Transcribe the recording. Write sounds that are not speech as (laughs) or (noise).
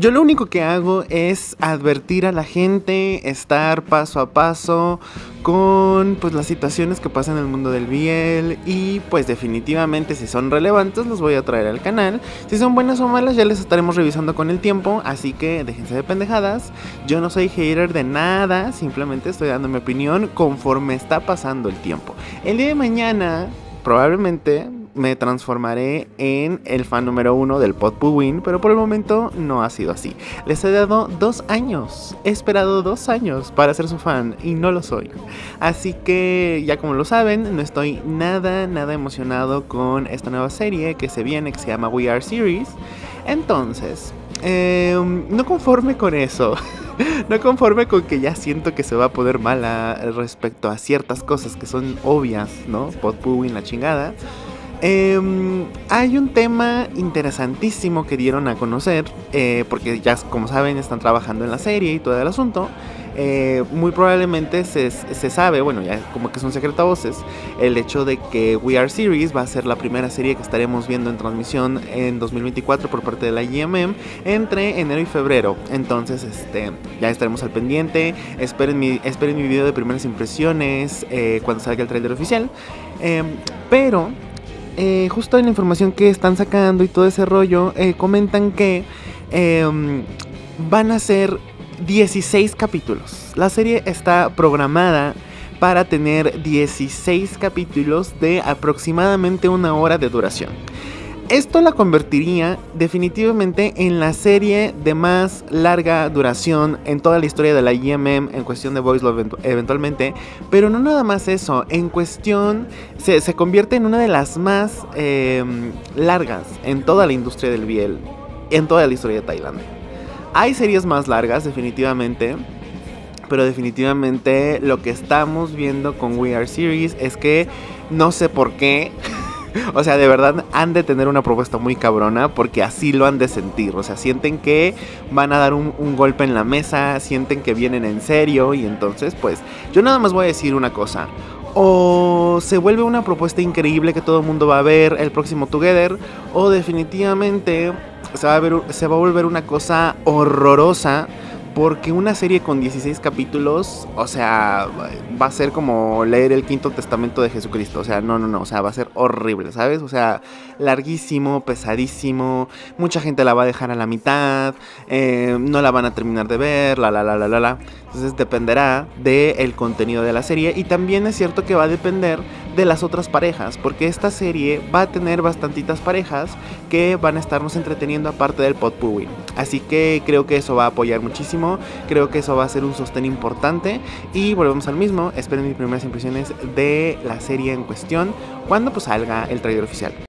Yo lo único que hago es advertir a la gente, estar paso a paso con pues las situaciones que pasan en el mundo del BL y pues definitivamente si son relevantes los voy a traer al canal. Si son buenas o malas ya les estaremos revisando con el tiempo, así que déjense de pendejadas. Yo no soy hater de nada, simplemente estoy dando mi opinión conforme está pasando el tiempo. El día de mañana probablemente me transformaré en el fan número uno del Win, pero por el momento no ha sido así. Les he dado dos años, he esperado dos años para ser su fan y no lo soy. Así que ya como lo saben, no estoy nada, nada emocionado con esta nueva serie que se viene, que se llama We Are Series. Entonces, em, no conforme con eso. (laughs) no conforme con que ya siento que se va a poner mala respecto a ciertas cosas que son obvias, ¿no? Win, la chingada. Em, hay un tema interesantísimo que dieron a conocer, eh, porque ya como saben están trabajando en la serie y todo el asunto. Eh, muy probablemente se, sabe, bueno, ya como que es un secreto voces, el hecho de que We Are Series va a ser la primera serie que estaremos viendo en transmisión en 2024 por parte de la IMM entre enero y febrero. Entonces, este, ya estaremos al pendiente. Esperen mi, esperen mi video de primeras impresiones eh, cuando salga el trailer oficial. Em, pero eh, justo en la información que están sacando y todo ese rollo, eh, comentan que em, van a ser 16 capítulos. La serie está programada para tener 16 capítulos de aproximadamente una hora de duración. Esto la convertiría definitivamente en la serie de más larga duración en toda la historia de la IMM en cuestión de Voice Love eventualmente. Pero no nada más eso, en cuestión se, convierte en una de las más em, largas en toda la industria del BL, en toda la historia de Tailandia. Hay series más largas definitivamente. Pero definitivamente lo que estamos viendo con We Are Series es que no sé por qué (laughs) o sea, de verdad han de tener una propuesta muy cabrona porque así lo han de sentir. O sea, sienten que van a dar un, golpe en la mesa, sienten que vienen en serio y entonces pues yo nada más voy a decir una cosa. O se vuelve una propuesta increíble que todo el mundo va a ver el próximo Together. O definitivamente se va a, ver, se va a volver una cosa horrorosa porque una serie con 16 capítulos, o sea, va a ser como leer el quinto testamento de Jesucristo. O sea, no, no, no. O sea, va a ser horrible, ¿sabes? O sea, larguísimo, pesadísimo. Mucha gente la va a dejar a la mitad. Eh, no la van a terminar de ver, la, la, la, la, la, la. Entonces dependerá del contenido de la serie. Y también es cierto que va a depender de las otras parejas. Porque esta serie va a tener bastantitas parejas que van a estarnos entreteniendo aparte del potpourri. Así que creo que eso va a apoyar muchísimo Creo que eso va a ser un sostén importante. Y volvemos al mismo. Esperen mis primeras impresiones de la serie en cuestión cuando pues salga el trailer oficial.